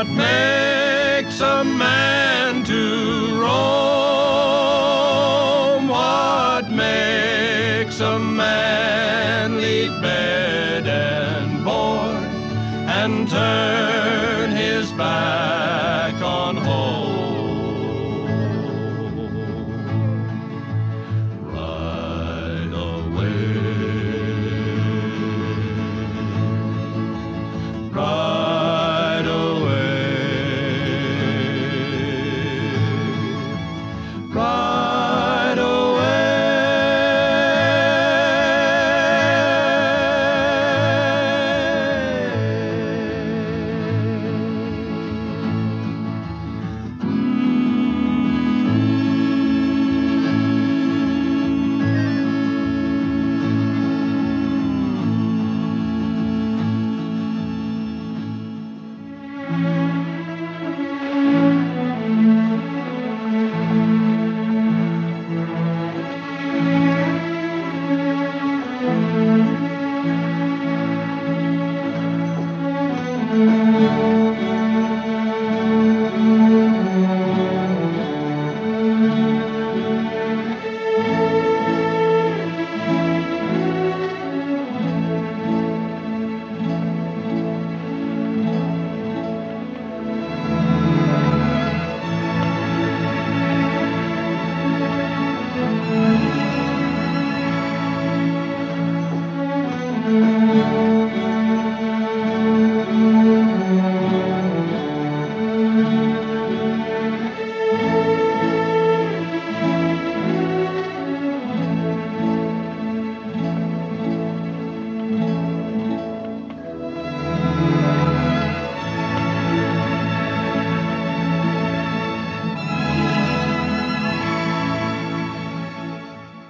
What makes a man to roam? What makes a man leave bed and board and turn his back?